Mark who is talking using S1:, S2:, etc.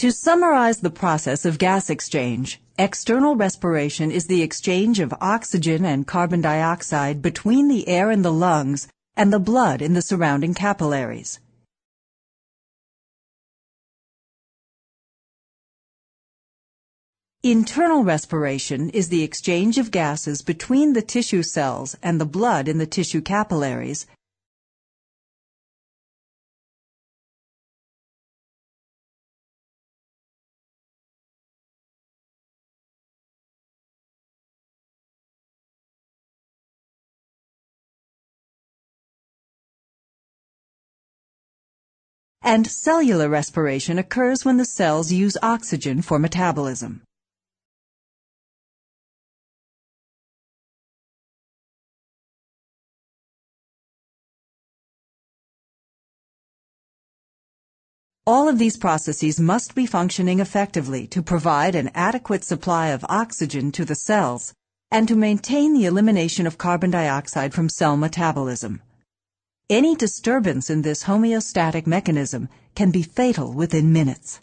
S1: To summarize the process of gas exchange, external respiration is the exchange of oxygen and carbon dioxide between the air in the lungs and the blood in the surrounding capillaries. Internal respiration is the exchange of gases between the tissue cells and the blood in the tissue capillaries and cellular respiration occurs when the cells use oxygen for metabolism. All of these processes must be functioning effectively to provide an adequate supply of oxygen to the cells and to maintain the elimination of carbon dioxide from cell metabolism. Any disturbance in this homeostatic mechanism can be fatal within minutes.